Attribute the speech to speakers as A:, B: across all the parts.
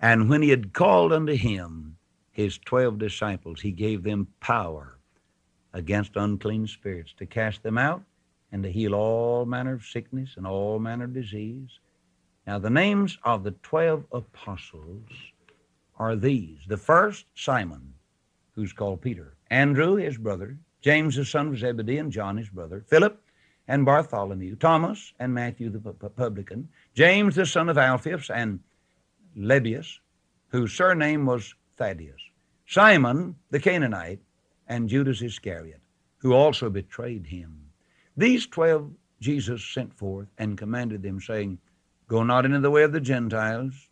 A: And when he had called unto him his twelve disciples, he gave them power against unclean spirits to cast them out and to heal all manner of sickness and all manner of disease. Now, the names of the twelve apostles are these. The first, Simon, who's called Peter, Andrew, his brother, James, the son of Zebedee, and John, his brother, Philip and Bartholomew, Thomas and Matthew, the publican, James, the son of Alphaeus, and Lebbaeus, whose surname was Thaddaeus, Simon, the Canaanite, and Judas Iscariot, who also betrayed him. These twelve Jesus sent forth and commanded them, saying, Go not into the way of the Gentiles,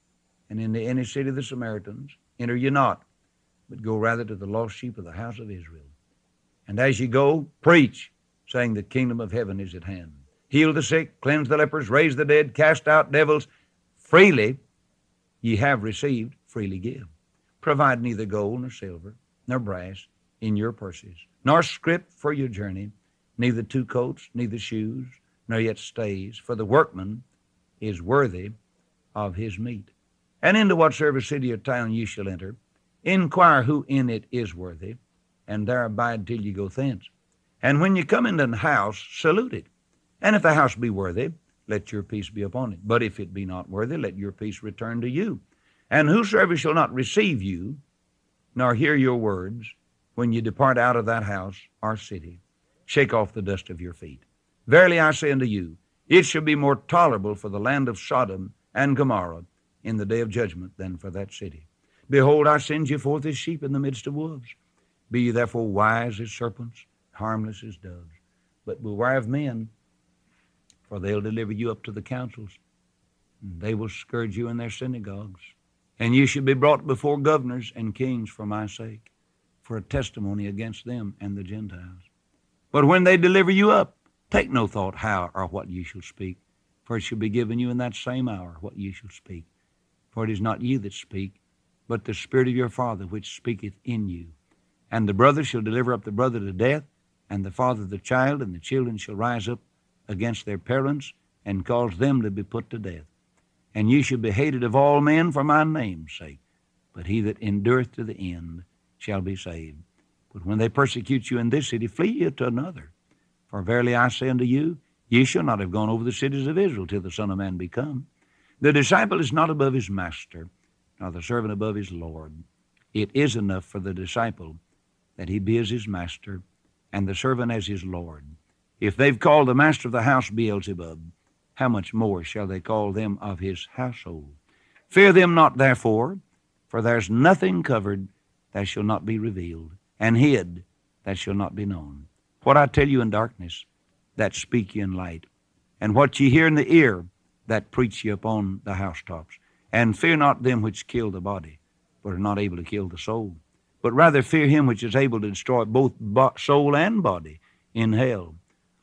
A: and into any city of the Samaritans. Enter ye not, but go rather to the lost sheep of the house of Israel. And as ye go, preach, saying, The kingdom of heaven is at hand. Heal the sick, cleanse the lepers, raise the dead, cast out devils. Freely ye have received, freely give. Provide neither gold nor silver nor brass in your purses, nor scrip for your journey, neither two coats, neither shoes, nor yet stays, for the workman is worthy of his meat. And into whatsoever city or town ye shall enter, inquire who in it is worthy, and there abide till ye go thence. And when ye come into an house, salute it. And if the house be worthy, let your peace be upon it. But if it be not worthy, let your peace return to you. And whosoever shall not receive you, nor hear your words, when ye depart out of that house or city, shake off the dust of your feet. Verily I say unto you, it shall be more tolerable for the land of Sodom and Gomorrah in the day of judgment than for that city. Behold, I send you forth as sheep in the midst of wolves. Be ye therefore wise as serpents, harmless as doves. But beware of men, for they'll deliver you up to the councils. They will scourge you in their synagogues. And you shall be brought before governors and kings for my sake, for a testimony against them and the Gentiles. But when they deliver you up, Take no thought how or what you shall speak, for it shall be given you in that same hour what you shall speak. For it is not you that speak, but the Spirit of your Father which speaketh in you. And the brother shall deliver up the brother to death, and the father the child, and the children shall rise up against their parents, and cause them to be put to death. And you shall be hated of all men for my name's sake, but he that endureth to the end shall be saved. But when they persecute you in this city, flee ye to another. For verily I say unto you, ye shall not have gone over the cities of Israel till the Son of Man be come. The disciple is not above his master, nor the servant above his Lord. It is enough for the disciple that he be as his master, and the servant as his Lord. If they've called the master of the house Beelzebub, how much more shall they call them of his household? Fear them not, therefore, for there's nothing covered that shall not be revealed, and hid that shall not be known. What I tell you in darkness, that speak ye in light. And what ye hear in the ear, that preach ye upon the housetops. And fear not them which kill the body, but are not able to kill the soul. But rather fear him which is able to destroy both soul and body in hell.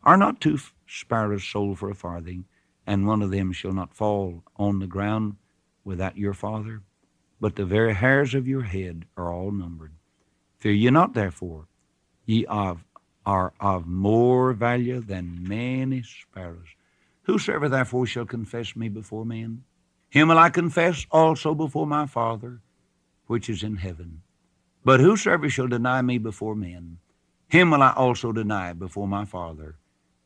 A: Are not two sparrows sold for a farthing, and one of them shall not fall on the ground without your Father? But the very hairs of your head are all numbered. Fear ye not, therefore, ye are of more value than many sparrows. Whosoever therefore shall confess me before men, him will I confess also before my Father which is in heaven. But whosoever shall deny me before men, him will I also deny before my Father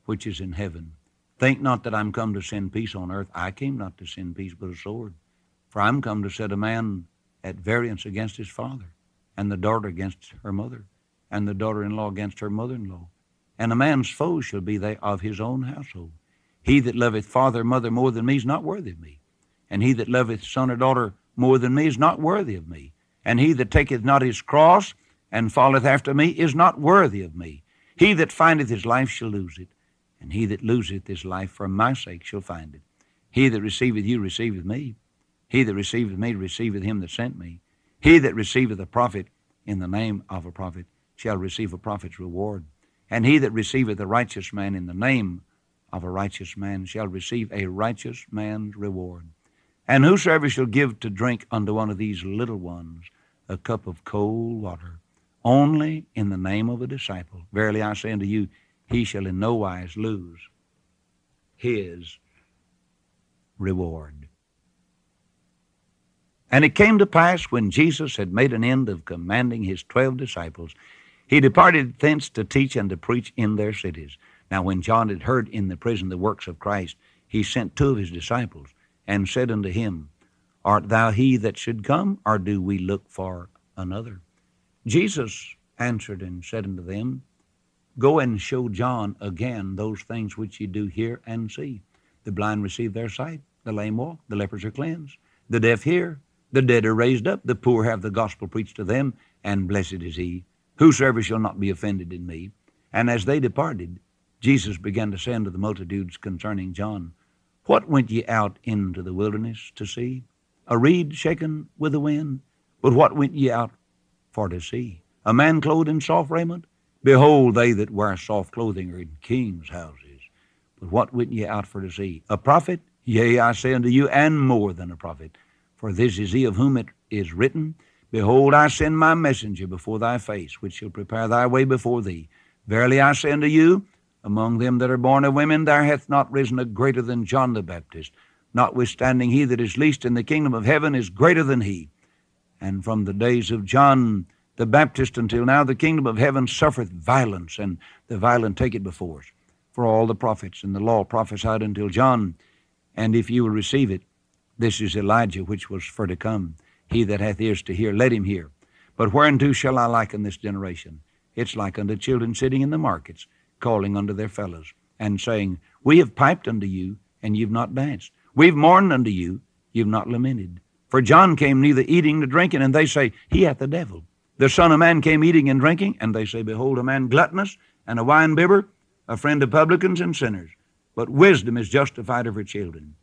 A: which is in heaven. Think not that I'm come to send peace on earth. I came not to send peace, but a sword. For I'm come to set a man at variance against his father, and the daughter against her mother, and the daughter in law against her mother in law. And a man's foes shall be they of his own household. He that loveth father or mother more than me is not worthy of me. And he that loveth son or daughter more than me is not worthy of me. And he that taketh not his cross and falleth after me is not worthy of me. He that findeth his life shall lose it, and he that loseth his life for my sake shall find it. He that receiveth you receiveth me. He that receiveth me receiveth him that sent me. He that receiveth a prophet in the name of a prophet shall receive a prophet's reward. And he that receiveth a righteous man in the name of a righteous man shall receive a righteous man's reward. And whosoever shall give to drink unto one of these little ones a cup of cold water, only in the name of a disciple, verily I say unto you, he shall in no wise lose his reward. And it came to pass when Jesus had made an end of commanding his twelve disciples, he departed thence to teach and to preach in their cities. Now, when John had heard in the prison the works of Christ, he sent two of his disciples and said unto him, Art thou he that should come, or do we look for another? Jesus answered and said unto them, Go and show John again those things which ye do hear and see. The blind receive their sight, the lame walk, the lepers are cleansed, the deaf hear, the dead are raised up, the poor have the gospel preached to them, and blessed is he Whosoever shall not be offended in me. And as they departed, Jesus began to say unto the multitudes concerning John, What went ye out into the wilderness to see? A reed shaken with the wind? But what went ye out for to see? A man clothed in soft raiment? Behold, they that wear soft clothing are in kings' houses. But what went ye out for to see? A prophet? Yea, I say unto you, and more than a prophet. For this is he of whom it is written, Behold, I send my messenger before thy face, which shall prepare thy way before thee. Verily I say unto you, among them that are born of women, there hath not risen a greater than John the Baptist. Notwithstanding, he that is least in the kingdom of heaven is greater than he. And from the days of John the Baptist until now, the kingdom of heaven suffereth violence, and the violent take it before us. For all the prophets and the law prophesied until John. And if you will receive it, this is Elijah which was for to come. He that hath ears to hear, let him hear. But whereunto shall I liken this generation? It's like unto children sitting in the markets, calling unto their fellows, and saying, We have piped unto you, and you've not danced. We've mourned unto you, you've not lamented. For John came neither eating nor drinking, and they say, He hath the devil. The Son of Man came eating and drinking, and they say, Behold, a man gluttonous and a wine bibber, a friend of publicans and sinners. But wisdom is justified of her children.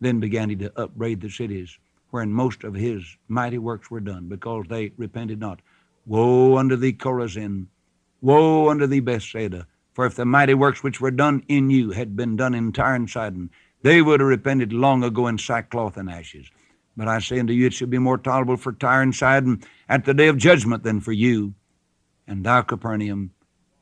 A: Then began he to upbraid the cities wherein most of his mighty works were done, because they repented not. Woe unto thee, Chorazin! Woe unto thee, Bethsaida! For if the mighty works which were done in you had been done in Tyre and Sidon, they would have repented long ago in sackcloth and ashes. But I say unto you, it shall be more tolerable for Tyre and Sidon at the day of judgment than for you. And thou, Capernaum,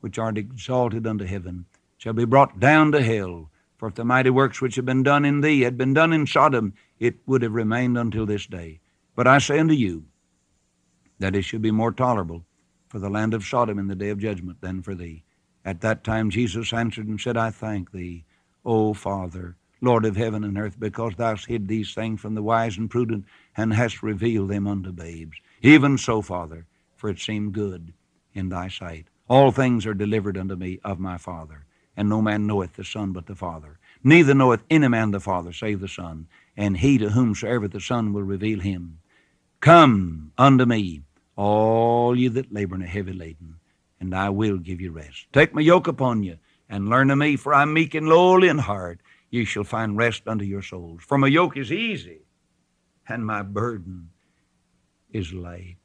A: which art exalted unto heaven, shall be brought down to hell. For if the mighty works which have been done in thee had been done in Sodom, it would have remained until this day. But I say unto you that it should be more tolerable for the land of Sodom in the day of judgment than for thee. At that time Jesus answered and said, I thank thee, O Father, Lord of heaven and earth, because thou hast hid these things from the wise and prudent, and hast revealed them unto babes. Even so, Father, for it seemed good in thy sight. All things are delivered unto me of my Father, and no man knoweth the Son but the Father. Neither knoweth any man the Father save the Son, and he to whomsoever the Son will reveal him. Come unto me, all ye that labor and are heavy laden, and I will give you rest. Take my yoke upon you, and learn of me, for I am meek and lowly in heart. Ye shall find rest unto your souls. For my yoke is easy, and my burden is light.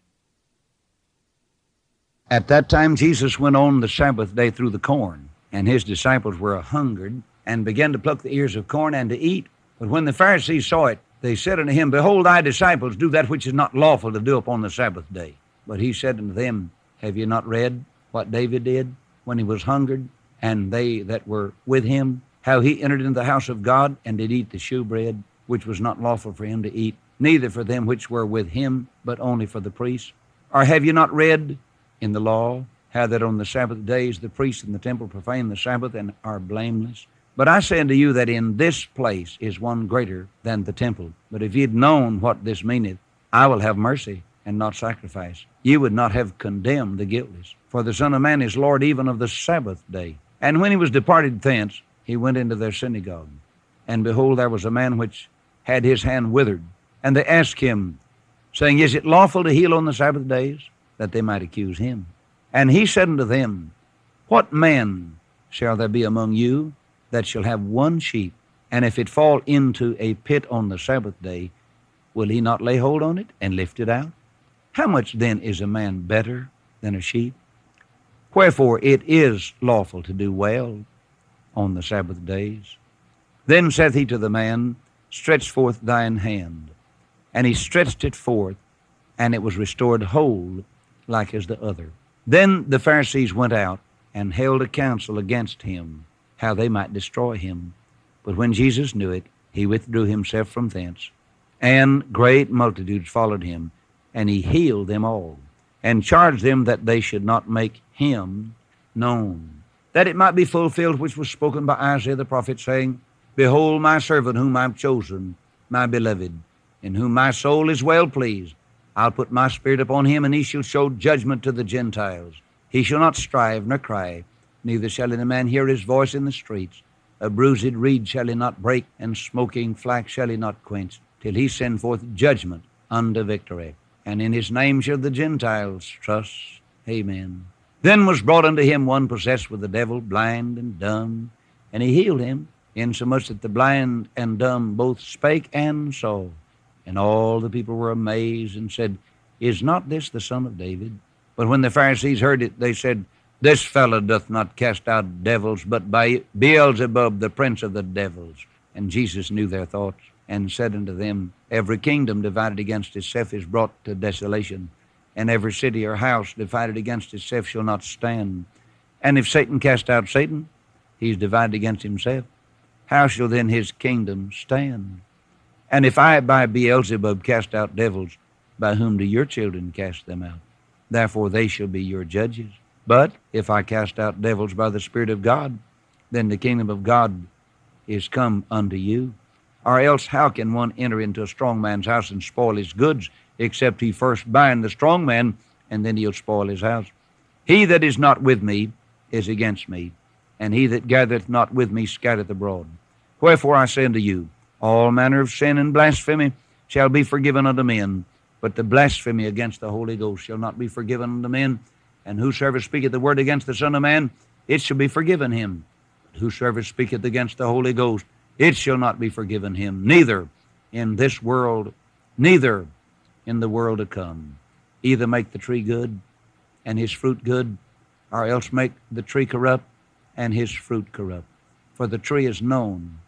A: At that time Jesus went on the Sabbath day through the corn, and his disciples were hungered, and began to pluck the ears of corn and to eat. But when the Pharisees saw it, they said unto him, Behold, thy disciples do that which is not lawful to do upon the Sabbath day. But he said unto them, Have ye not read what David did when he was hungered, and they that were with him, how he entered into the house of God and did eat the shewbread, which was not lawful for him to eat, neither for them which were with him, but only for the priests? Or have you not read in the law how that on the Sabbath days the priests in the temple profane the Sabbath and are blameless? But I say unto you that in this place is one greater than the temple. But if ye had known what this meaneth, I will have mercy and not sacrifice, ye would not have condemned the guiltless. For the Son of Man is Lord even of the Sabbath day. And when he was departed thence, he went into their synagogue. And behold, there was a man which had his hand withered. And they asked him, saying, Is it lawful to heal on the Sabbath days? That they might accuse him. And he said unto them, What man shall there be among you that shall have one sheep, and if it fall into a pit on the Sabbath day, will he not lay hold on it and lift it out? How much then is a man better than a sheep? Wherefore it is lawful to do well on the Sabbath days. Then saith he to the man, Stretch forth thine hand. And he stretched it forth, and it was restored whole, like as the other. Then the Pharisees went out and held a council against him how they might destroy him. But when Jesus knew it, he withdrew himself from thence And great multitudes followed him, and he healed them all, and charged them that they should not make him known, that it might be fulfilled which was spoken by Isaiah the prophet, saying, Behold my servant whom I have chosen, my beloved, in whom my soul is well pleased. I'll put my spirit upon him, and he shall show judgment to the Gentiles. He shall not strive nor cry, neither shall any man hear his voice in the streets. A bruised reed shall he not break, and smoking flax shall he not quench, till he send forth judgment unto victory. And in his name shall the Gentiles trust. Amen. Then was brought unto him one possessed with the devil, blind and dumb, and he healed him, insomuch that the blind and dumb both spake and saw. And all the people were amazed and said, Is not this the son of David? But when the Pharisees heard it, they said, this fellow doth not cast out devils, but by Beelzebub, the prince of the devils. And Jesus knew their thoughts, and said unto them, Every kingdom divided against itself is brought to desolation, and every city or house divided against itself shall not stand. And if Satan cast out Satan, he is divided against himself. How shall then his kingdom stand? And if I by Beelzebub cast out devils, by whom do your children cast them out? Therefore they shall be your judges. But if I cast out devils by the Spirit of God, then the kingdom of God is come unto you. Or else how can one enter into a strong man's house and spoil his goods, except he first bind the strong man, and then he'll spoil his house? He that is not with me is against me, and he that gathereth not with me scattereth abroad. Wherefore I say unto you, all manner of sin and blasphemy shall be forgiven unto men, but the blasphemy against the Holy Ghost shall not be forgiven unto men. And whosoever speaketh the word against the Son of Man, it shall be forgiven him. But whosoever speaketh against the Holy Ghost, it shall not be forgiven him, neither in this world, neither in the world to come. Either make the tree good and his fruit good, or else make the tree corrupt and his fruit corrupt. For the tree is known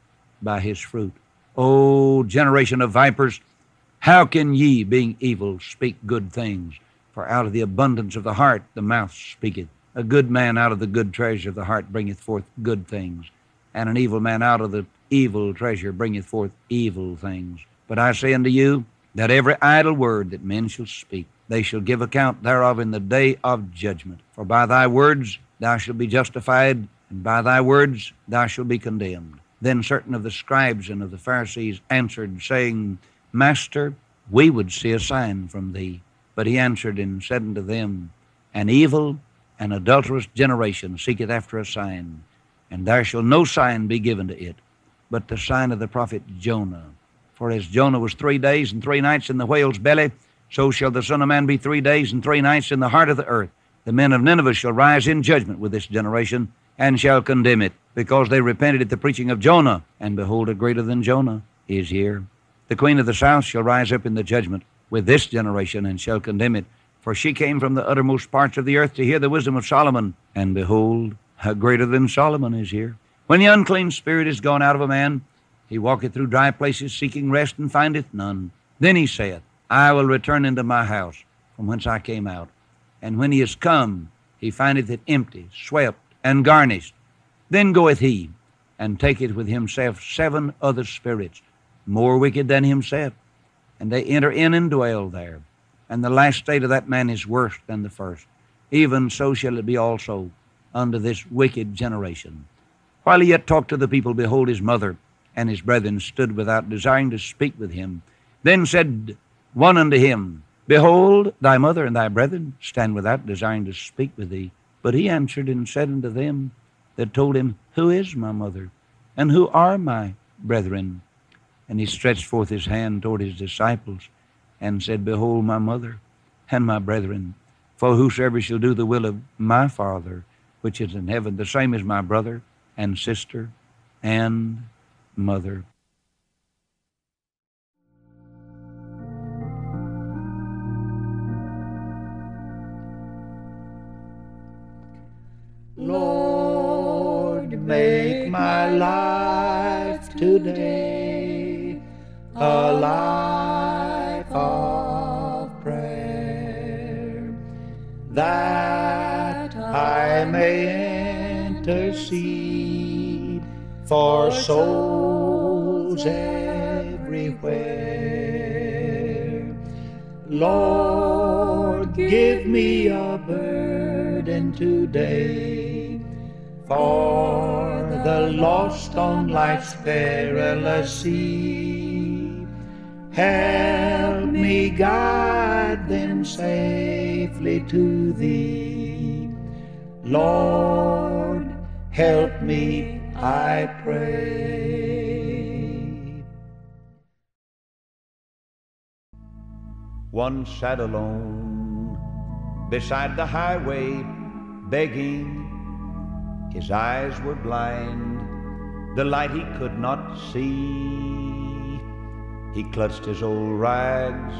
A: by his fruit. O generation of vipers, how can ye, being evil, speak good things? For out of the abundance of the heart the mouth speaketh. A good man out of the good treasure of the heart bringeth forth good things, and an evil man out of the evil treasure bringeth forth evil things. But I say unto you that every idle word that men shall speak, they shall give account thereof in the day of judgment. For by thy words thou shalt be justified, and by thy words thou shalt be condemned. Then certain of the scribes and of the Pharisees answered, saying, Master, we would see a sign from thee. But he answered and said unto them, An evil and adulterous generation seeketh after a sign, and there shall no sign be given to it, but the sign of the prophet Jonah. For as Jonah was three days and three nights in the whale's belly, so shall the Son of Man be three days and three nights in the heart of the earth. The men of Nineveh shall rise in judgment with this generation, and shall condemn it, because they repented at the preaching of Jonah, and behold, a greater than Jonah is here. The queen of the south shall rise up in the judgment with this generation and shall condemn it. For she came from the uttermost parts of the earth to hear the wisdom of Solomon. And behold, how greater than Solomon is here. When the unclean spirit is gone out of a man, he walketh through dry places seeking rest and findeth none. Then he saith, I will return into my house from whence I came out. And when he is come, he findeth it empty, swept, and garnished. Then goeth he, and taketh with himself seven other spirits, more wicked than himself, and they enter in and dwell there. And the last state of that man is worse than the first. Even so shall it be also unto this wicked generation. While he yet talked to the people, behold, his mother and his brethren stood without, desiring to speak with him. Then said one unto him, Behold, thy mother and thy brethren stand without, desiring to speak with thee. But he answered and said unto them that told him, Who is my mother? And who are my brethren? And he stretched forth his hand toward his disciples and said, Behold my mother and my brethren. For whosoever shall do the will of my Father, which is in heaven, the same is my brother and sister and mother.
B: Lord, make my life today a life of prayer, that I may intercede for souls everywhere. Lord, give me a burden today for the lost on life's perilous sea. Help me guide them safely to thee. Lord, help me, I pray.
A: One sat alone beside the highway, begging. His eyes were blind, the light he could not see. He clutched his old rags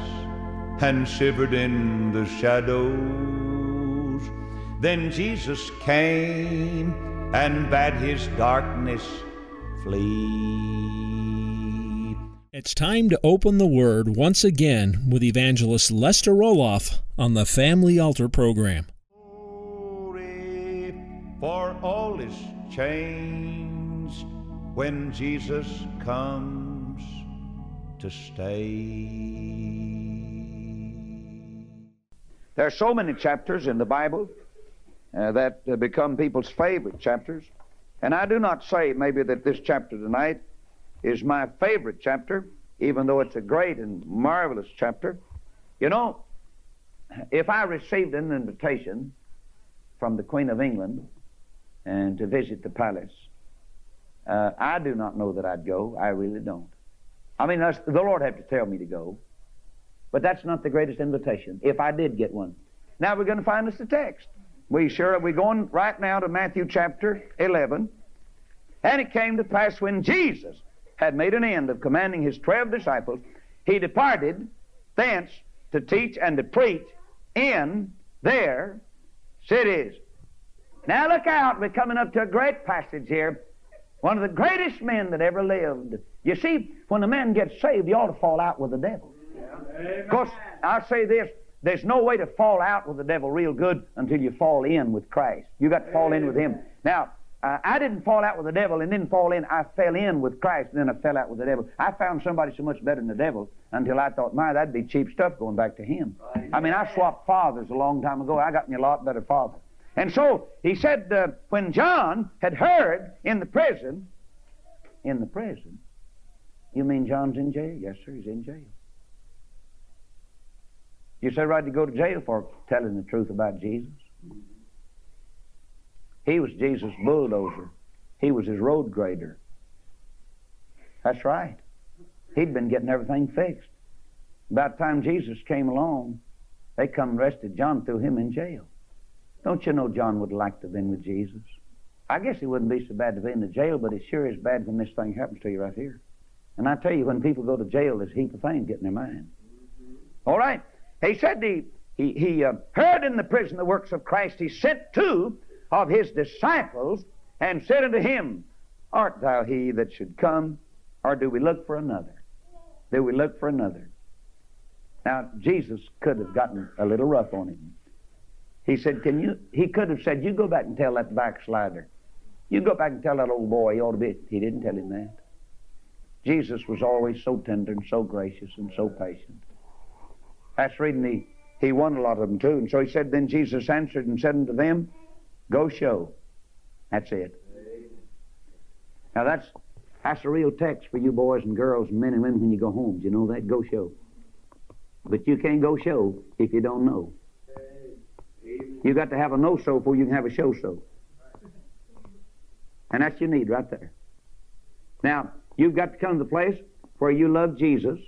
A: and shivered in the shadows. Then Jesus came and bade his darkness flee.
C: It's time to open the Word once again with evangelist Lester Roloff on the Family Altar program.
A: Glory, for all is changed when Jesus comes to stay. There are so many chapters in the Bible uh, that uh, become people's favorite chapters. And I do not say maybe that this chapter tonight is my favorite chapter, even though it's a great and marvelous chapter. You know, if I received an invitation from the Queen of England and to visit the palace, uh, I do not know that I'd go. I really don't. I mean, the Lord had to tell me to go, but that's not the greatest invitation. If I did get one, now we're going to find us the text. We sure we're going right now to Matthew chapter 11. And it came to pass when Jesus had made an end of commanding his twelve disciples, he departed thence to teach and to preach in their cities. Now look out, we're coming up to a great passage here. One of the greatest men that ever lived. You see, when a man gets saved, he ought to fall out with the devil. Of course, I'll say this there's no way to fall out with the devil real good until you fall in with Christ. You got to fall in with Him. Now, uh, I didn't fall out with the devil and then fall in. I fell in with Christ and then I fell out with the devil. I found somebody so much better than the devil until I thought, my, that'd be cheap stuff going back to him. I mean, I swapped fathers a long time ago. I got me a lot better father. And so he said, uh, when John had heard in the prison, in the prison, you mean John's in jail? Yes, sir, he's in jail. You said right to go to jail for telling the truth about Jesus. He was Jesus' bulldozer. He was his road grader. That's right. He'd been getting everything fixed. About the time Jesus came along, they come arrested John, threw him in jail. Don't you know John would like to have been with Jesus? I guess it wouldn't be so bad to be in the jail, but it sure is bad when this thing happens to you right here. And I tell you, when people go to jail, there's a heap of things getting in their mind. All right. He said he, he, he uh, heard in the prison the works of Christ. He sent two of his disciples and said unto him, Art thou he that should come, or do we look for another? Do we look for another? Now, Jesus could have gotten a little rough on him. He said, Can you? He could have said, You go back and tell that backslider. You go back and tell that old boy he ought to be. He didn't tell him that. Jesus was always so tender and so gracious and so patient. That's reading he, he won a lot of them too. And so he said, Then Jesus answered and said unto them, Go show. That's it. Now that's that's a real text for you boys and girls and men and women when you go home. Do you know that? Go show. But you can't go show if you don't know. You got to have a no show before you can have a show show. And that's your need right there. Now, you've got to come to the place where you love Jesus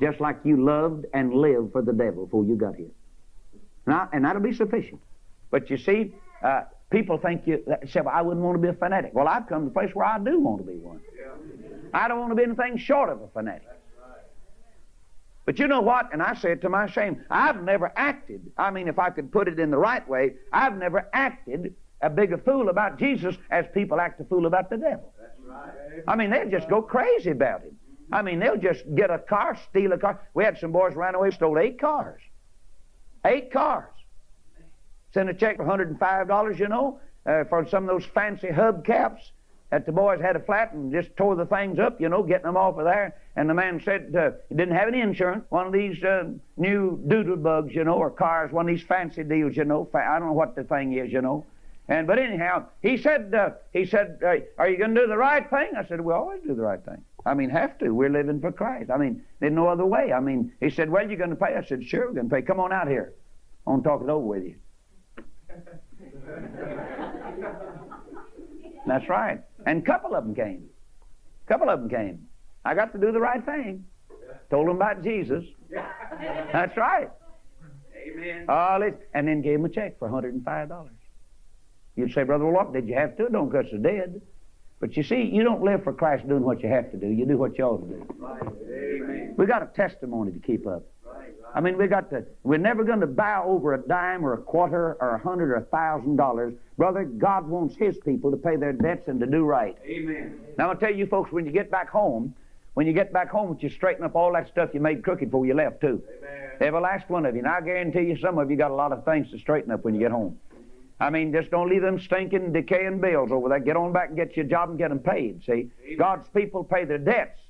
A: just like you loved and lived for the devil before you got here. Now, and that'll be sufficient. But you see, uh, people think you say, well, I wouldn't want to be a fanatic. Well, I've come to a place where I do want to be one. I don't want to be anything short of a fanatic. But you know what? And I say it to my shame. I've never acted. I mean, if I could put it in the right way, I've never acted a big a fool about Jesus as people act a fool about the devil. Right. I mean, they just go crazy about him. I mean, they'll just get a car, steal a car. We had some boys ran away, stole eight cars. Eight cars. Sent a check for $105, you know, uh, for some of those fancy hubcaps. that the boys had a flat and just tore the things up, you know, getting them off of there. And the man said uh, he didn't have any insurance. One of these uh, new doodle bugs, you know, or cars, one of these fancy deals, you know. I don't know what the thing is, you know. And but anyhow, he said, uh, he said, "Are you going to do the right thing?" I said, "We always do the right thing. I mean, have to. We're living for Christ. I mean, there's no other way. I mean." He said, "Well, you're going to pay." I said, "Sure, we're going to pay. Come on out here. I want to talk it over with you." That's right. And a couple of them came. A couple of them came. I got to do the right thing. Told them about Jesus. That's right. Amen. All Uh, and then gave them a check for $105. You'd say, Brother Walk, did you have to? Don't because the did. But you see, you don't live for Christ doing what you have to do. You do what you ought to do. Right. Amen. We got a testimony to keep up. I mean, we got to, we're never going to bow over a dime or a quarter or a hundred or a thousand dollars. Brother, God wants His people to pay their debts and to do right. Amen. Now, I'll tell you folks, when you get back home, when you get back home, you straighten up all that stuff you made crooked before you left, too. Amen. Every last one of you. And I guarantee you, some of you got a lot of things to straighten up when you get home. I mean, just don't leave them stinking, decaying bills over there. Get on back and get your job and get them paid. See, Amen. God's people pay their debts.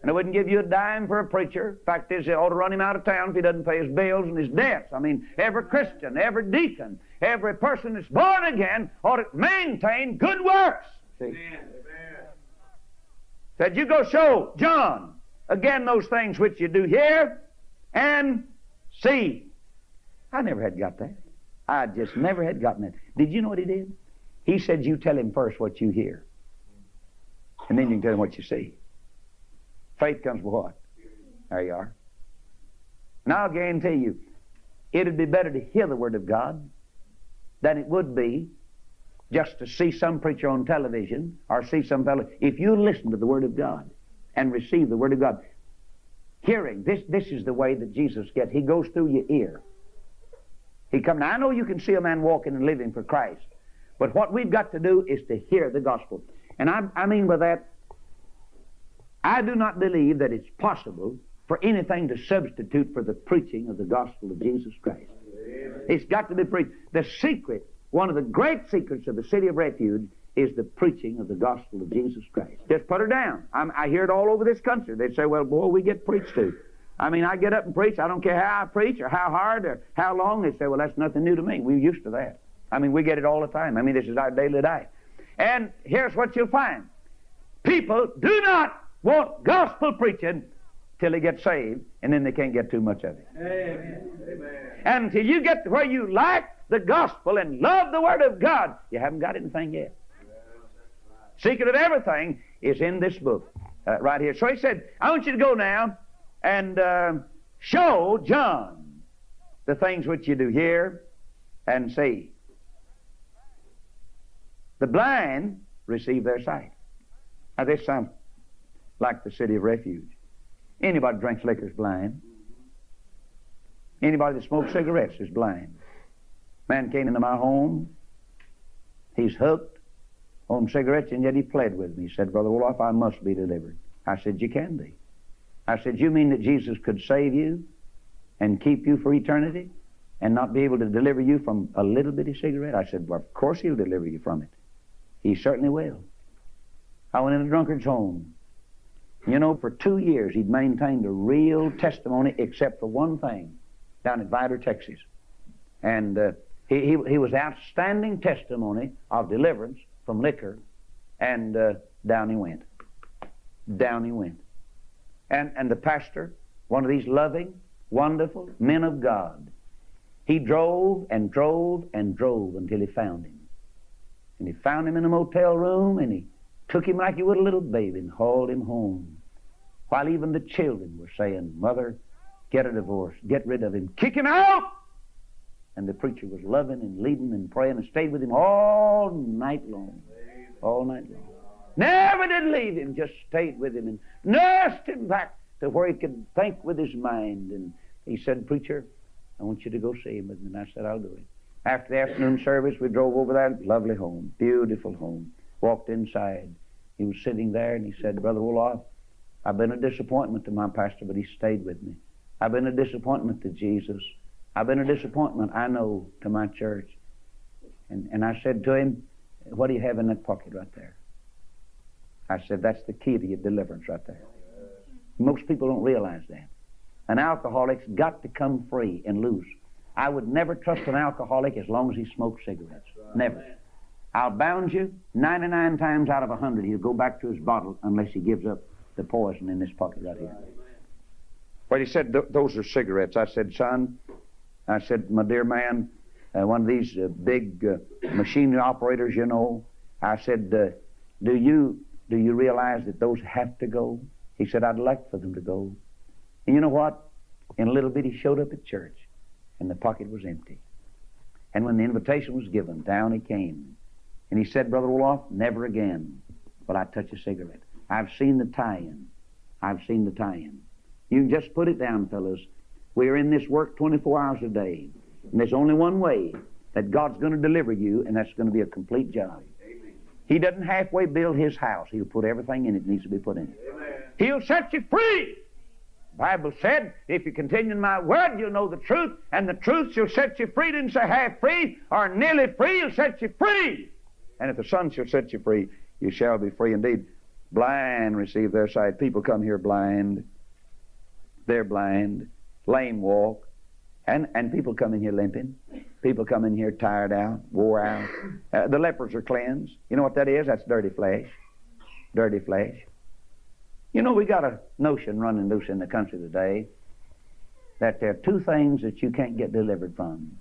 A: And I wouldn't give you a dime for a preacher. Fact is, they ought to run him out of town if he doesn't pay his bills and his debts. I mean, every Christian, every deacon, every person that's born again ought to maintain good works. See? Amen. Said, you go show John again those things which you do here and see. I never had got that. I just never had gotten it. Did you know what he did? He said, you tell him first what you hear. And then you can tell him what you see. Faith comes with what? There you are. Now I'll guarantee you, it'd be better to hear the Word of God than it would be just to see some preacher on television or see some fellow. If you listen to the Word of God and receive the Word of God, hearing, this, this is the way that Jesus gets. He goes through your ear. He come. Now I know you can see a man walking and living for Christ, but what we've got to do is to hear the gospel. And I, I mean by that, I do not believe that it's possible for anything to substitute for the preaching of the gospel of Jesus Christ. Amen. It's got to be preached. The secret, one of the great secrets of the city of refuge, is the preaching of the gospel of Jesus Christ. Just put her down. I'm, i hear it all over this country. They say, well, boy, we get preached to. I mean, I get up and preach. I don't care how I preach or how hard or how long. They say, well, that's nothing new to me. We're used to that. I mean, we get it all the time. I mean, this is our daily diet. And here's what you'll find people do not want gospel preaching till they get saved, and then they can't get too much of it. Amen. And until you get to where you like the gospel and love the Word of God, you haven't got anything yet. Secret of everything is in this book uh, right here. So he said, I want you to go now and uh, show John the things which you do hear and see. The blind receive their sight. Now, this sounds like the city of refuge. Anybody drinks liquor is blind. Anybody that smokes cigarettes is blind. Man came into my home. He's hooked on cigarettes, and yet he pled with me. He said, Brother Roloff, I must be delivered. I said, You can be. I said, You mean that Jesus could save you and keep you for eternity and not be able to deliver you from a little bitty cigarette? I said, Well, of course he'll deliver you from it. He certainly will. I went in a drunkard's home. You know, for two years he'd maintained a real testimony except for one thing down at Vidor, Texas. And uh, he, he, he, was outstanding testimony of deliverance from liquor, and uh, down he went. Down he went. And, and the pastor, one of these loving, wonderful men of God, he drove and drove and drove until he found him. And he found him in a motel room, and he took him like he would a little baby and hauled him home. While even the children were saying, Mother, get a divorce, get rid of him, kick him out! And the preacher was loving and leading and praying and stayed with him all night long. All night long. Never did leave him, just stayed with him and nursed him back to where he could think with his mind. And he said, Preacher, I want you to go see him with me. And I said, I'll do it. After the afternoon service, we drove over that lovely home, beautiful home. Walked inside. He was sitting there and he said, Brother Roloff, I've been a disappointment to my pastor, but he stayed with me. I've been a disappointment to Jesus. I've been a disappointment, I know, to my church. And, and I said to him, What do you have in that pocket right there? I said, that's the key to your deliverance right there. Most people don't realize that. An alcoholic's got to come free and loose. I would never trust an alcoholic as long as he smokes cigarettes. Never. I'll bound you 99 times out of 100 he'll go back to his bottle unless he gives up the poison in this pocket right here. Well, he said, those are cigarettes. I said, son, I said, my dear man, uh, one of these uh, big uh, machinery operators, you know, I said, uh, do you do you realize that those have to go? He said, I'd like for them to go. And you know what? In a little bit, he showed up at church, and the pocket was empty. And when the invitation was given, down he came. And he said, Brother Roloff, never again will I touch a cigarette. I've seen the tie-in. I've seen the tie-in. You can just put it down, fellas. We're in this work 24 hours a day. And there's only one way that God's going to deliver you, and that's going to be a complete job. He doesn't halfway build his house. He'll put everything in it that needs to be put in it. Amen. He'll set you free. The Bible said, if you continue in my word, you'll know the truth, and the truth shall set you free. Didn't say half free or nearly free, it'll set you free. And if the Son shall set you free, you shall be free indeed. Blind receive their sight. People come here blind. They're blind. Lame walk. And, and people come in here limping. People come in here tired out, wore out. Uh, the lepers are cleansed. You know what that is? That's dirty flesh. Dirty flesh. You know, we got a notion running loose in the country today that there are two things that you can't get delivered from.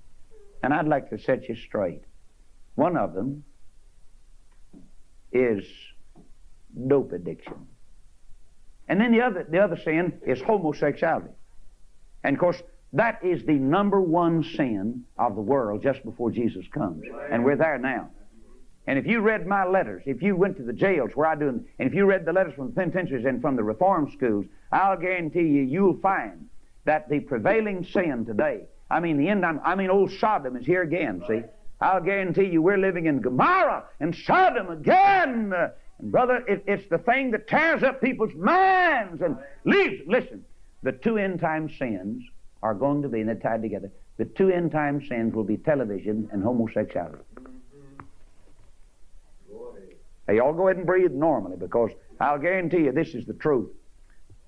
A: And I'd like to set you straight. One of them is dope addiction. And then the other, the other sin is homosexuality. And of course, that is the number one sin of the world just before Jesus comes. And we're there now. And if you read my letters, if you went to the jails where I do, and if you read the letters from the penitentiaries and from the reform schools, I'll guarantee you, you'll find that the prevailing sin today, I mean, the end, I mean, old Sodom is here again, see? I'll guarantee you we're living in Gomorrah and Sodom again. And brother, it, it's the thing that tears up people's minds and leaves. Listen, the two end time sins are going to be, and they're tied together, the two end time sins will be television and homosexuality. Hey, y'all go ahead and breathe normally because I'll guarantee you this is the truth.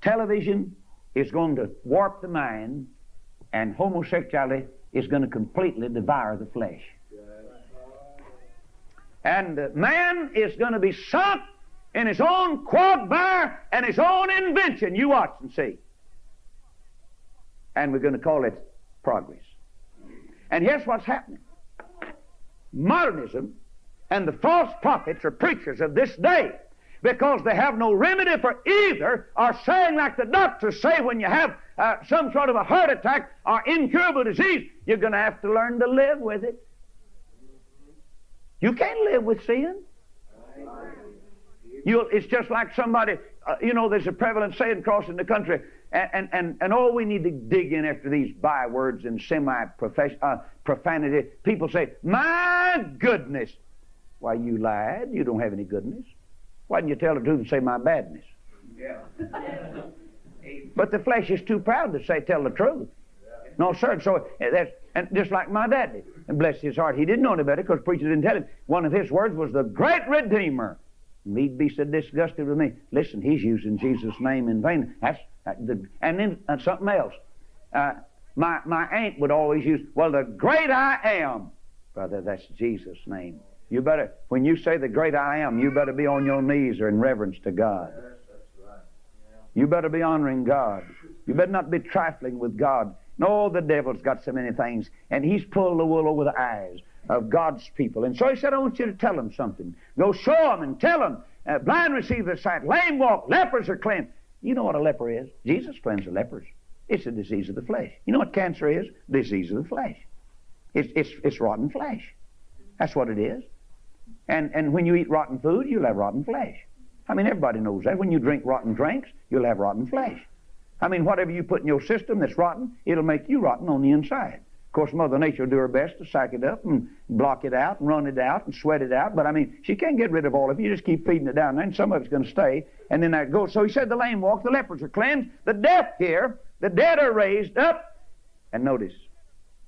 A: Television is going to warp the mind, and homosexuality is going to completely devour the flesh. And uh, man is going to be sunk in his own quagmire and his own invention. You watch and see and we're going to call it progress. And here's what's happening modernism and the false prophets or preachers of this day, because they have no remedy for either, are saying, like the doctors say, when you have uh, some sort of a heart attack or incurable disease, you're going to have to learn to live with it. You can't live with sin. You, it's just like somebody, uh, you know, there's a prevalent saying crossing the country and, and, and all we need to dig in after these bywords and semi uh, profanity, people say, My goodness. Why, you lied. You don't have any goodness. Why didn't you tell the truth and say my badness? Yeah. but the flesh is too proud to say, Tell the truth. No, sir. So uh, that's and just like my daddy. And bless his heart, he didn't know any better because preacher didn't tell him. One of his words was the great Redeemer. Need be so disgusted with me. Listen, he's using Jesus' name in vain. That's the, and then uh, something else. Uh, my, my aunt would always use, well, the great I am. Brother, that's Jesus' name. You better, when you say the great I am, you better be on your knees or in reverence to God. You better be honoring God. You better not be trifling with God. No, the devil's got so many things, and he's pulled the wool over the eyes of God's people. And so he said, I want you to tell them something. Go show them and tell them. Uh, blind receive their sight, lame walk, lepers are cleansed. You know what a leper is? Jesus cleansed the lepers. It's a disease of the flesh. You know what cancer is? Disease of the flesh. It's, it's, it's rotten flesh. That's what it is. And, and when you eat rotten food, you'll have rotten flesh. I mean, everybody knows that. When you drink rotten drinks, you'll have rotten flesh. I mean, whatever you put in your system that's rotten, it'll make you rotten on the inside. Course, Mother Nature will do her best to sack it up and block it out and run it out and sweat it out. But I mean, she can't get rid of all of it. You just keep feeding it down and some of it's going to stay. And then that goes. So he said the lame walk, the lepers are cleansed, the deaf hear, the dead are raised up. And notice,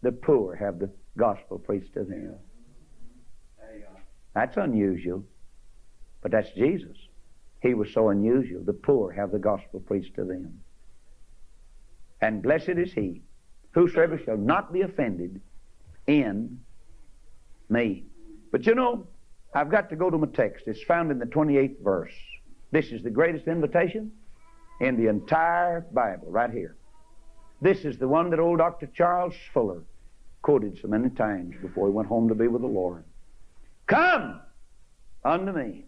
A: the poor have the gospel preached to them. That's unusual, but that's Jesus. he was so unusual. The poor have the gospel preached to them. And blessed is he whosoever shall not be offended in me. But you know, I've got to go to my text. It's found in the 28th verse. This is the greatest invitation in the entire Bible, right here. This is the one that old Dr. Charles Fuller quoted so many times before he went home to be with the Lord. Come unto me.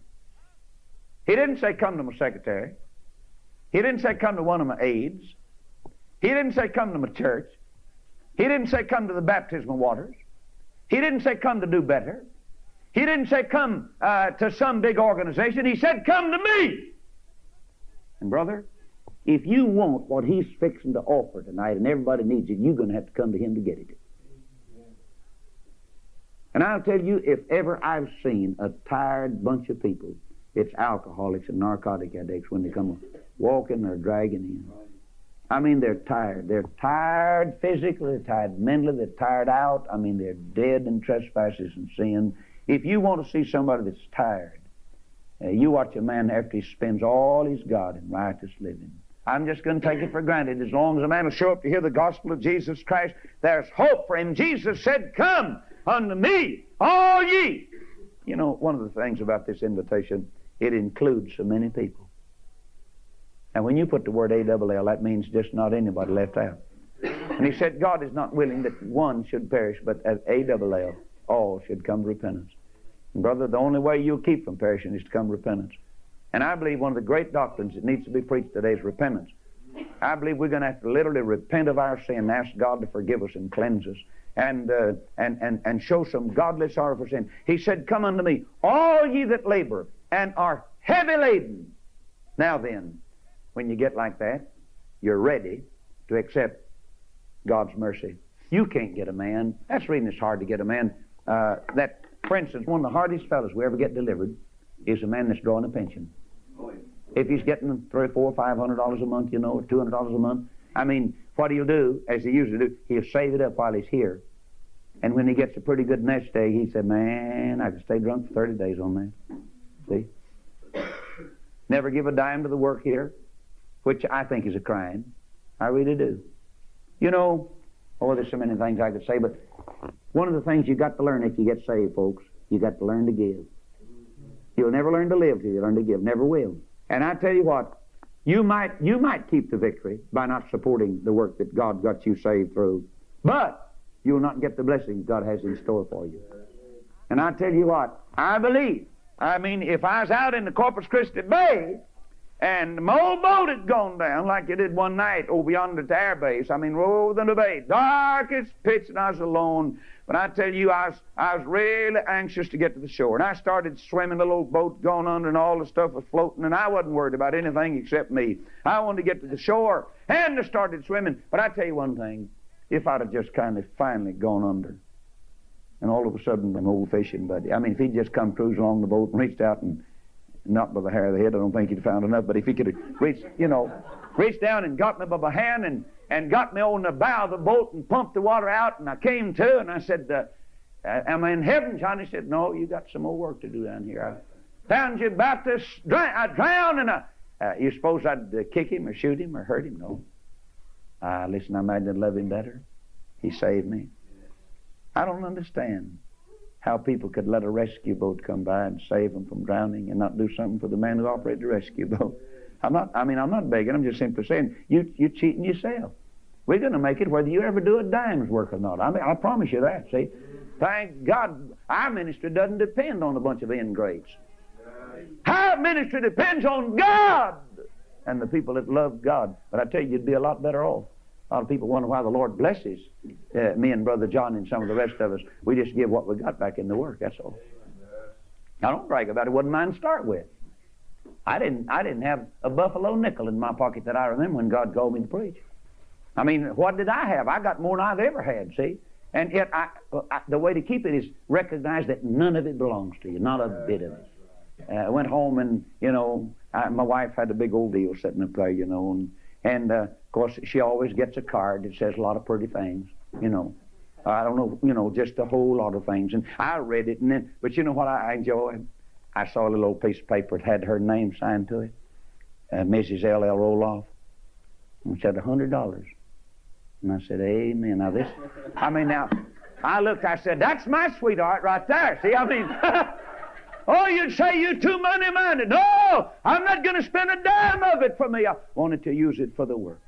A: He didn't say, Come to my secretary. He didn't say, Come to one of my aides. He didn't say, Come to my church. He didn't say, Come to the baptismal waters. He didn't say, Come to do better. He didn't say, Come uh, to some big organization. He said, Come to me. And, brother, if you want what he's fixing to offer tonight and everybody needs it, you're going to have to come to him to get it. And I'll tell you, if ever I've seen a tired bunch of people, it's alcoholics and narcotic addicts when they come walking or dragging in. I mean, they're tired. They're tired physically, they're tired mentally, they're tired out. I mean, they're dead in trespasses and sin. If you want to see somebody that's tired, uh, you watch a man after he spends all he's got in riotous living. I'm just going to take it for granted. As long as a man will show up to hear the gospel of Jesus Christ, there's hope for him. Jesus said, Come unto me, all ye. You know, one of the things about this invitation, it includes so many people. And when you put the word A-double-L, that means just not anybody left out. And he said, God is not willing that one should perish, but as A-double-L, all should come to repentance. And brother, the only way you'll keep from perishing is to come to repentance. And I believe one of the great doctrines that needs to be preached today is repentance. I believe we're going to have to literally repent of our sin and ask God to forgive us and cleanse us and, uh, and, and, and show some godly sorrow for sin. He said, Come unto me, all ye that labor and are heavy laden. Now then, when you get like that, you're ready to accept God's mercy. You can't get a man. That's the reason it's hard to get a man. Uh, that, for instance, one of the hardest fellows we ever get delivered is a man that's drawing a pension. If he's getting three, four, five hundred dollars a month, you know, two hundred dollars a month, I mean, what he'll do, as he usually do, he'll save it up while he's here. And when he gets a pretty good nest egg, he said, Man, I could stay drunk for 30 days on that. See? Never give a dime to the work here, which I think is a crime. I really do. You know, oh, there's so many things I could say, but one of the things you got to learn if you get saved, folks, you got to learn to give. You'll never learn to live till you learn to give. Never will. And I tell you what, you might you might keep the victory by not supporting the work that God got you saved through, but you will not get the blessings God has in store for you. And I tell you what, I believe. I mean, if I was out in the Corpus Christi Bay and my old boat had gone down like it did one night over yonder at the air base, I mean, over the bay, dark as pitch, and I was alone. But I tell you, I was, I was really anxious to get to the shore. And I started swimming, the little boat going under, and all the stuff was floating, and I wasn't worried about anything except me. I wanted to get to the shore, and I started swimming. But I tell you one thing if I'd have just kind of finally gone under. And all of a sudden, an old fishing buddy. I mean, if he'd just come cruising along the boat and reached out and, not by the hair of the head, I don't think he'd found enough, but if he could have reached, you know, reached down and got me by the hand and, and got me on the bow of the boat and pumped the water out, and I came to, and I said, uh, Am I in heaven, John? He said, No, you got some more work to do down here. I found you about to drown, I drowned, and I, uh, you suppose I'd uh, kick him or shoot him or hurt him? No. Ah, listen, I might have loved him better. He saved me. I don't understand how people could let a rescue boat come by and save them from drowning and not do something for the man who operated the rescue boat. I'm not, I mean, I'm not begging. I'm just simply saying, you, you're cheating yourself. We're going to make it whether you ever do a dime's work or not. I mean, I promise you that, see. Thank God our ministry doesn't depend on a bunch of ingrates. Our ministry depends on God and the people that love God. But I tell you, you'd be a lot better off. A lot of people wonder why the Lord blesses uh, me and Brother John and some of the rest of us. We just give what we got back in the work. That's all. I don't brag about it. Wasn't mine to start with. I didn't. I didn't have a buffalo nickel in my pocket that I remember when God called me to preach. I mean, what did I have? I got more than I've ever had. See, and yet I, I, the way to keep it is recognize that none of it belongs to you, not a bit of it. Uh, I went home and you know I, my wife had a big old deal sitting up there, you know, and and uh, of course she always gets a card that says a lot of pretty things, you know. I don't know, you know, just a whole lot of things. And I read it, and then, but you know what I enjoy? I saw a little old piece of paper that had her name signed to it, uh, Mrs. L. L. Roloff. And said a hundred dollars. And I said, Amen. Now this, I mean, now I looked. I said, That's my sweetheart right there. See, I mean. Oh, you'd say you're too money minded. No, I'm not going to spend a dime of it for me. I wanted to use it for the work.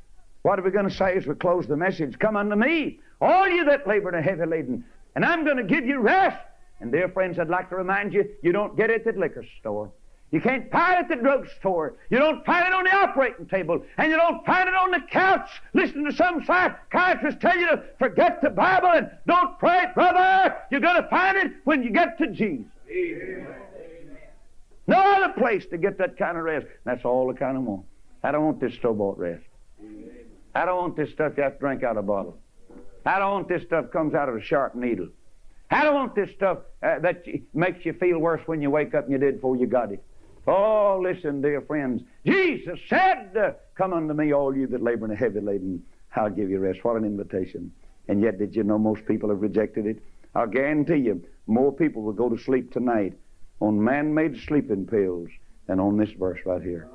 A: What are we going to say as we close the message? Come unto me, all you that labor and are heavy laden, and I'm going to give you rest. And dear friends, I'd like to remind you, you don't get it at the liquor store. You can't find it at the drugstore. You don't find it on the operating table. And you don't find it on the couch listening to some psychiatrist tell you to forget the Bible and don't pray, brother. You're going to find it when you get to Jesus. Amen. No other place to get that kind of rest. That's all I kind of want. I don't want this store-bought rest. I don't want this stuff you have to drink out of a bottle. I don't want this stuff comes out of a sharp needle. I don't want this stuff uh, that makes you feel worse when you wake up than you did before you got it. Oh, listen, dear friends. Jesus said, uh, Come unto me, all you that labor and are heavy laden. I'll give you rest. What an invitation. And yet, did you know most people have rejected it? I'll guarantee you, more people will go to sleep tonight on man made sleeping pills than on this verse right here.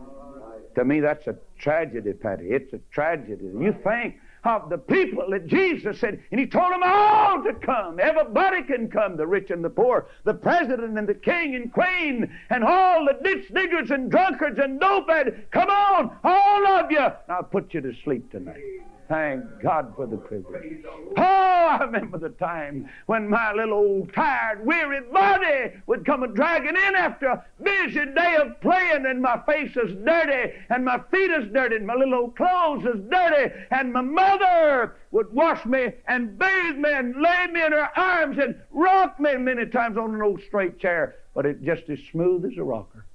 A: To me, that's a tragedy, Patty. It's a tragedy. You think of the people that Jesus said, and He told them all to come. Everybody can come, the rich and the poor, the president and the king and queen, and all the ditch diggers and drunkards and nobody. Come on, all of you. I'll put you to sleep tonight. Thank God for the privilege. Oh, I remember the time when my little old tired, weary body would come a dragging in after a busy day of playing, and my face is dirty, and my feet is dirty, and my little old clothes is dirty, and my mother would wash me and bathe me and lay me in her arms and rock me many times on an old straight chair, but it just as smooth as a rocker.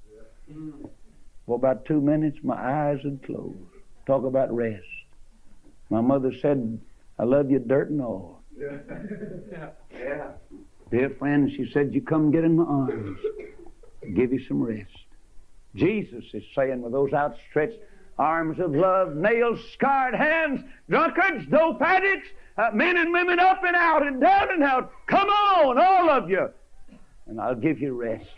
A: For about two minutes, my eyes would close. Talk about rest. My mother said, I love you dirt and all. Yeah. yeah. Dear friend, she said, you come get in my arms. Give you some rest. Jesus is saying with those outstretched arms of love, nails, scarred hands, drunkards, dope addicts, uh, men and women up and out and down and out. Come on, all of you, and I'll give you rest.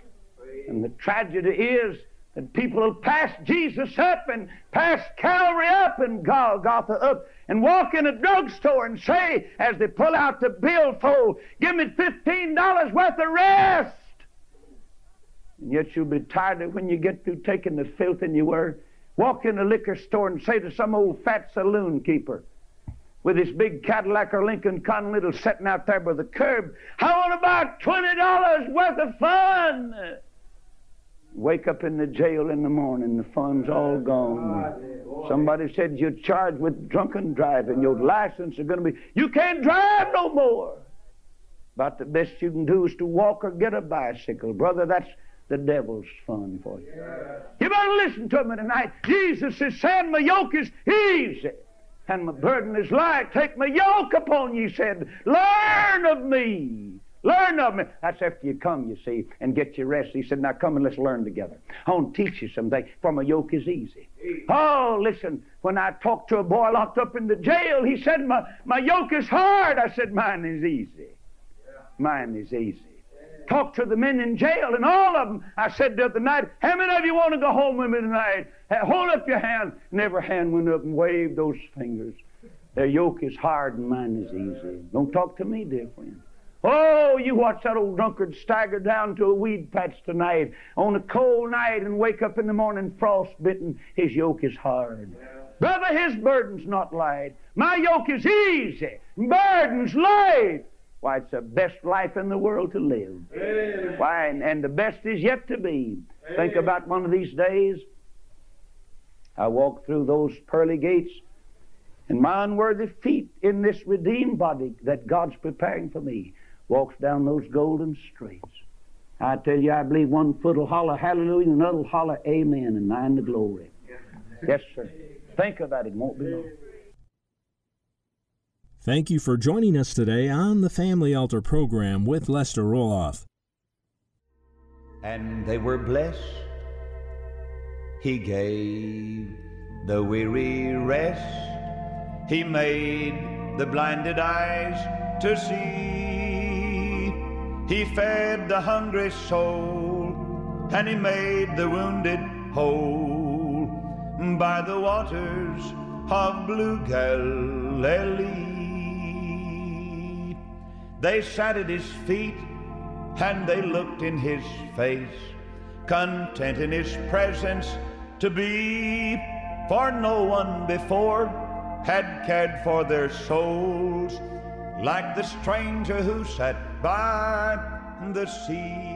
A: And the tragedy is that people will pass Jesus up and pass Calvary up and Golgotha up and walk in a drugstore and say, as they pull out the billfold, give me $15 worth of rest. And yet you'll be tired of when you get through taking the filth and you were. Walk in a liquor store and say to some old fat saloon keeper with his big Cadillac or Lincoln Continental sitting out there by the curb, I want about $20 worth of fun. Wake up in the jail in the morning, the fun's all gone. Somebody said you're charged with drunken driving. Your license is going to be, you can't drive no more. About the best you can do is to walk or get a bicycle. Brother, that's the devil's fun for you. You better listen to me tonight. Jesus is saying, My yoke is easy and my burden is light. Take my yoke upon you, said. Learn of me. Learn of me. That's after you come, you see, and get your rest. He said, Now come and let's learn together. I want to teach you something, for my yoke is easy. Oh, listen, when I talked to a boy locked up in the jail, he said, My, my yoke is hard. I said, Mine is easy. Mine is easy. Talked to the men in jail, and all of them, I said the other night, How many of you want to go home with me tonight? Hold up your hand. And every hand went up and waved those fingers. Their yoke is hard and mine is easy. Don't talk to me, dear friend. Oh, you watch that old drunkard stagger down to a weed patch tonight on a cold night and wake up in the morning frostbitten. His yoke is hard. Yeah. Brother, his burden's not light. My yoke is easy. Burden's light. Why, it's the best life in the world to live. Amen. Why, and, and, the best is yet to be. Amen. Think about one of these days. I walk through those pearly gates, and my unworthy feet in this redeemed body that God's preparing for me walks down those golden streets. I tell you, I believe one foot will holler hallelujah and another will holler amen and nine the glory. Yes, sir. Think of that. It won't be long.
C: Thank you for joining us today on the Family Altar program with Lester Roloff.
B: And they were blessed. He gave the weary rest. He made the blinded eyes to see. He fed the hungry soul
A: and he made the wounded whole by the waters of blue Galilee. They sat at his feet and they looked in his face, content in his presence to be, for no one before had cared for their souls like the stranger who sat by the sea.